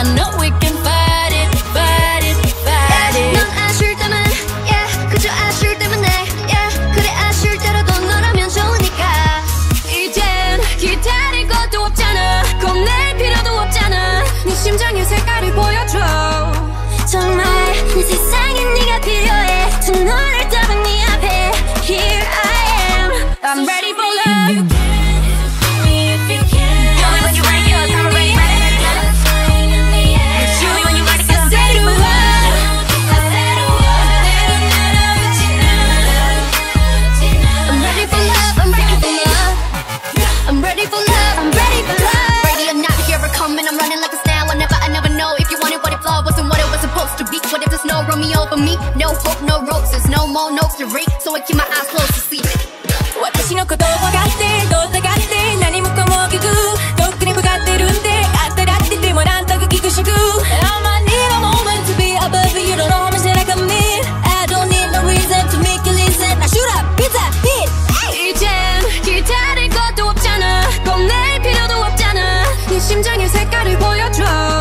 I know me No hope no roses No more notes to read So I keep my eyes closed to sleep 私のこと分かってどうせがって何もかも聞くとっくに向かってるんであったらっててもなんとか聞くしく I'm I need a moment to be above you don't know how much that I commit I don't need no reason to make you listen Now shoot up pizza hit 이젠 기다릴 것도 없잖아 겁낼 필요도 없잖아 네 심장의 색깔을 보여줘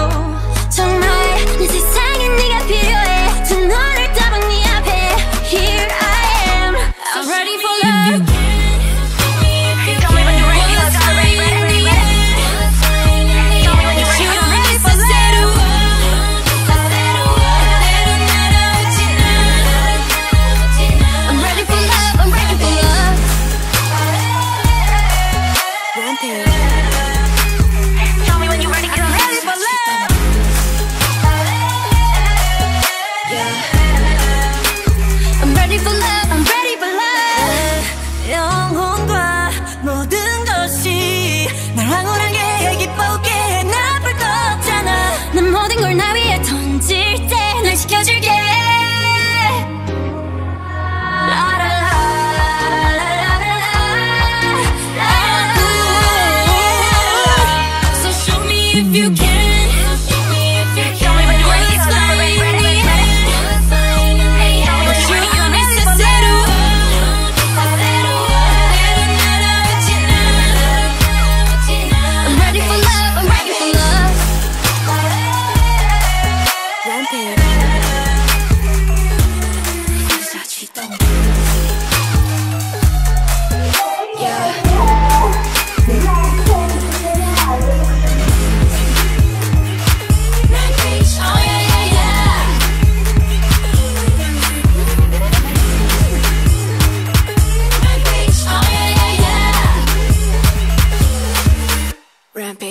날 황홀하게 기쁘게 해 나쁠 거 없잖아 난 모든 걸 나 위에 던질 때 날 지켜줄게.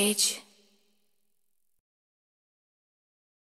age